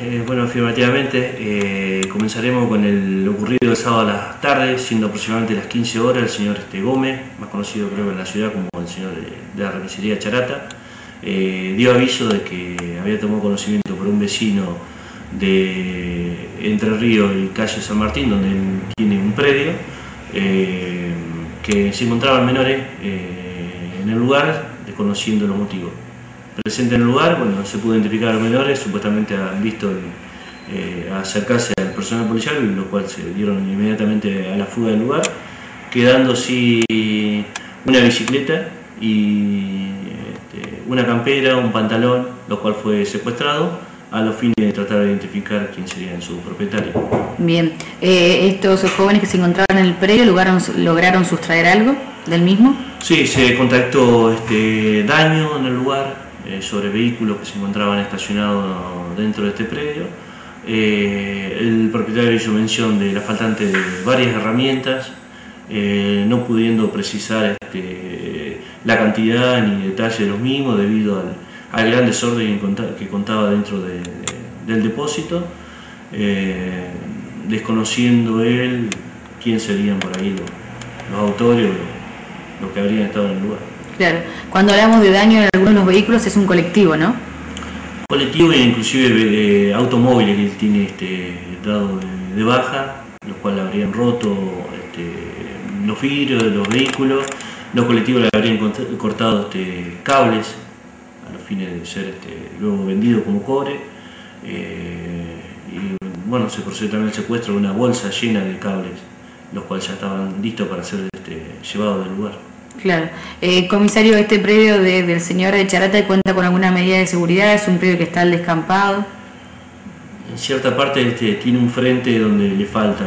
eh, bueno, afirmativamente eh, comenzaremos con el ocurrido el sábado a las tardes, siendo aproximadamente las 15 horas, el señor este, Gómez, más conocido creo en la ciudad como el señor de, la remisería Charata, eh, dio aviso de que había tomado conocimiento por un vecino de Entre Ríos y calle San Martín, donde tiene un predio, que se encontraban menores en el lugar desconociendo los motivos presente en el lugar, bueno, se pudo identificar a los menores, supuestamente han visto eh, acercarse al personal policial, lo cual se dieron inmediatamente a la fuga del lugar, quedando sí una bicicleta y este, una campera, un pantalón, lo cual fue secuestrado a los fines de tratar de identificar quién serían sus propietarios. Bien, eh, estos jóvenes que se encontraban en el predio lograron, lograron sustraer algo del mismo. Sí, se contactó este daño en el lugar, eh, sobre vehículos que se encontraban estacionados dentro de este predio. Eh, el propietario hizo mención de la faltante de varias herramientas, eh, no pudiendo precisar este, la cantidad ni detalle de los mismos debido al, gran desorden que contaba dentro del depósito, desconociendo él quién serían por ahí los, autores o los que habrían estado en el lugar. Claro, cuando hablamos de daño en algunos de los vehículos es un colectivo, ¿no? Colectivo e inclusive eh, automóviles que él tiene este, dado de, baja, los cuales habrían roto este, los vidrios de los vehículos, los colectivos le habrían cortado este, cables a los fines de ser luego vendidos como cobre. Eh, y bueno, se procede también el secuestro de una bolsa llena de cables, los cuales ya estaban listos para ser llevados del lugar. Claro. Eh, comisario, este predio del señor de Charata cuenta con alguna medida de seguridad, es un predio que está al descampado. En cierta parte este, tiene un frente donde le falta,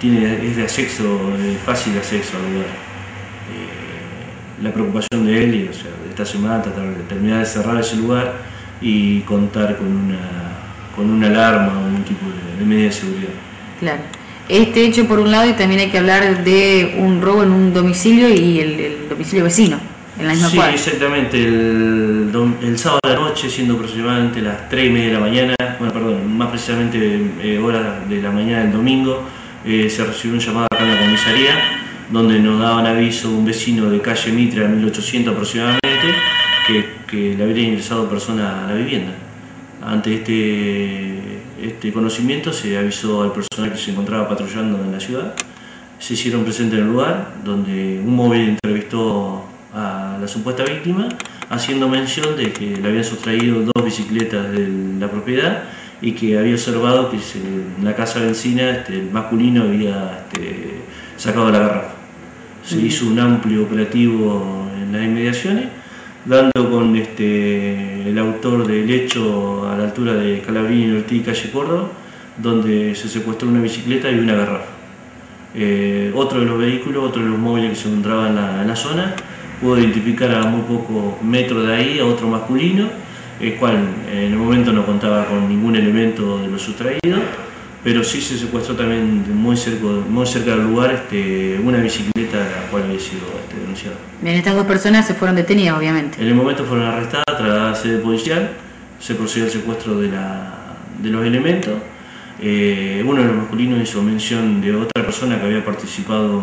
tiene, es de acceso, de fácil acceso al lugar. Eh, la preocupación de él, y, o sea, de esta semana, tratar de terminar de cerrar ese lugar y contar con una, con una alarma o un tipo de, de medida de seguridad. Claro este hecho por un lado y también hay que hablar de un robo en un domicilio y el, domicilio vecino, en la misma sí, exactamente. El, el, sábado de la noche, siendo aproximadamente las 3 y media de la mañana, bueno, perdón, más precisamente eh, horas de la mañana del domingo, eh, se recibió un llamado acá en la comisaría donde nos daban aviso un vecino de calle Mitre a 1800 aproximadamente que, que le habría ingresado persona a la vivienda. Ante este este conocimiento se avisó al personal que se encontraba patrullando en la ciudad, se hicieron presentes en el lugar, donde un móvil entrevistó a la supuesta víctima, haciendo mención de que le habían sustraído dos bicicletas de la propiedad y que había observado que en la casa vecina este, el masculino había este, sacado la garrafa. Se hizo un amplio operativo en las inmediaciones dando con este, el autor del hecho a la altura de Calabrini, Ortiz y Calle Córdoba, donde se secuestró una bicicleta y una garrafa. Eh, otro de los vehículos, otro de los móviles que se encontraba en la, zona, pudo identificar a muy pocos metros de ahí a otro masculino, el cual en el momento no contaba con ningún elemento de lo sustraído, pero sí se secuestró también muy cerca, muy cerca del lugar este, una bicicleta la cual había sido este, denunciada. Bien, estas dos personas se fueron detenidas, obviamente. En el momento fueron arrestadas, trasladadas a sede policial, se procedió al secuestro de, los elementos. Eh, uno de los masculinos hizo mención de otra persona que había participado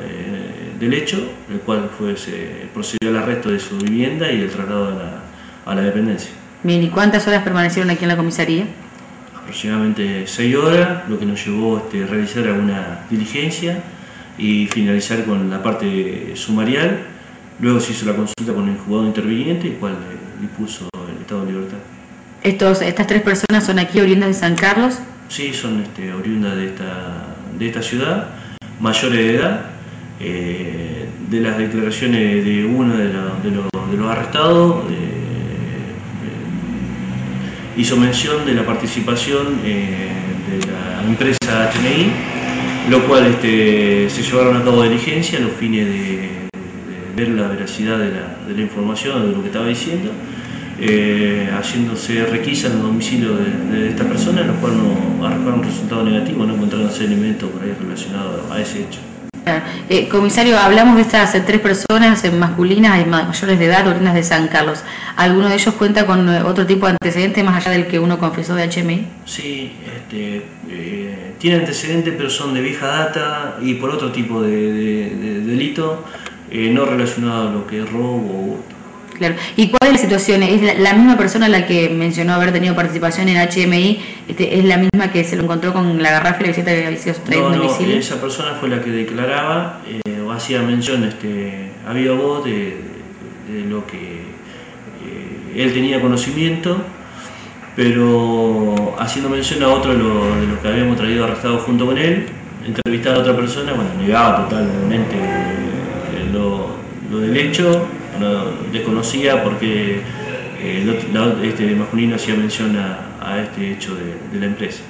eh, del hecho, el cual fue, se procedió al arresto de su vivienda y el traslado a la, a la dependencia. Bien, ¿y cuántas horas permanecieron aquí en la comisaría? Aproximadamente seis horas, lo que nos llevó este, a realizar alguna diligencia y finalizar con la parte sumarial. Luego se hizo la consulta con el juzgado interviniente, el cual dispuso el estado de libertad. Estos, ¿Estas tres personas son aquí oriundas de San Carlos? Sí, son este, oriundas de esta, de esta ciudad, mayores de edad. Eh, de las declaraciones de uno de, de, los arrestados, hizo mención de la participación eh, de la empresa HMI, lo cual este, se llevaron a cabo diligencia a los fines de, ver la veracidad de la, información, de lo que estaba diciendo, eh, haciéndose requisa en el domicilio de, esta persona, lo cual no arrojaron un resultado negativo, no encontraron ese elemento por ahí relacionado a ese hecho. Eh, comisario, hablamos de estas eh, tres personas eh, masculinas, mayores de edad, oriundas de San Carlos. ¿Alguno de ellos cuenta con otro tipo de antecedentes más allá del que uno confesó de HMI? Sí, este, tiene antecedentes, pero son de vieja data y por otro tipo de, delito, no relacionado a lo que es robo o. Claro. ¿Y cuál es la situación? ¿Es la, misma persona la que mencionó haber tenido participación en HMI? Este, ¿Es la misma que se lo encontró con la garrafa y la visita que había sido no, no, esa persona fue la que declaraba eh, o hacía mención este, había voz de, lo que eh, él tenía conocimiento, pero haciendo mención a otro de los que habíamos traído arrestado junto con él, entrevistar a otra persona, bueno, negaba totalmente lo, lo del hecho desconocía porque eh, este masculino hacía mención a, este hecho de, la empresa.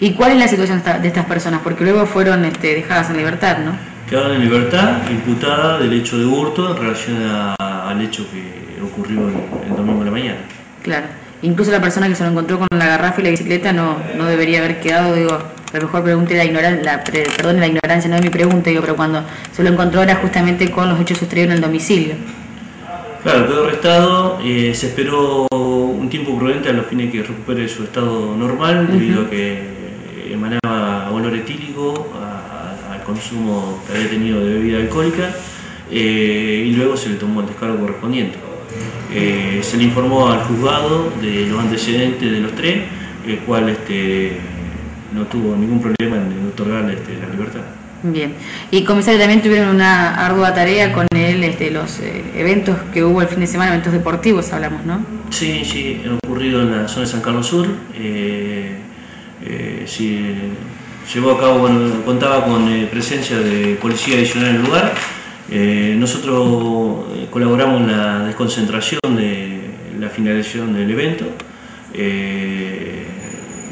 ¿Y cuál es la situación de estas personas? Porque luego fueron este, dejadas en libertad, ¿no? Quedaron en libertad, imputada del hecho de hurto en relación al hecho que ocurrió el, domingo de la mañana. Claro. Incluso la persona que se lo encontró con la garrafa y la bicicleta no, no debería haber quedado, digo, a lo mejor pregunté la ignorancia, perdón, la ignorancia no es mi pregunta, digo, pero cuando se lo encontró era justamente con los hechos sucedidos en el domicilio. Claro, quedó arrestado, eh, se esperó un tiempo prudente a los fines que recupere su estado normal, debido a que emanaba olor etílico al consumo que había tenido de bebida alcohólica, eh, y luego se le tomó el descargo correspondiente. Eh, se le informó al juzgado de los antecedentes de los tres, el cual este, no tuvo ningún problema en otorgarle este, la libertad. Bien. Y comisario, también tuvieron una ardua tarea con él, este, los eh, eventos que hubo el fin de semana, eventos deportivos hablamos, ¿no? Sí, sí, ocurrido en la zona de San Carlos Sur. Eh, eh, llevó a cabo, bueno, contaba con presencia de policía adicional en el lugar. nosotros colaboramos en la desconcentración de la finalización del evento.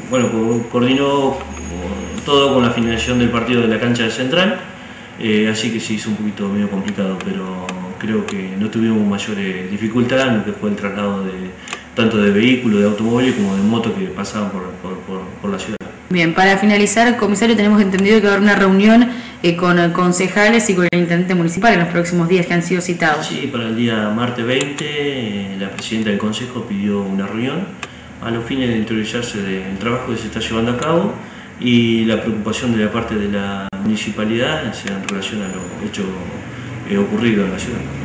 bueno, coordinó todo con la finalización del partido de la cancha de Central, eh, así que se hizo un poquito medio complicado, pero creo que no tuvimos mayores dificultades en lo que fue el traslado de tanto de vehículos, de automóviles como de motos que pasaban por, la ciudad. Bien, para finalizar, comisario, tenemos entendido que va a haber una reunión eh, con concejales y con el intendente municipal en los próximos días que han sido citados. Sí, para el día martes 20, eh, la presidenta del consejo pidió una reunión a los fines de interiorizarse del trabajo que se está llevando a cabo y la preocupación de la parte de la municipalidad en relación a los hechos ocurridos en la ciudad.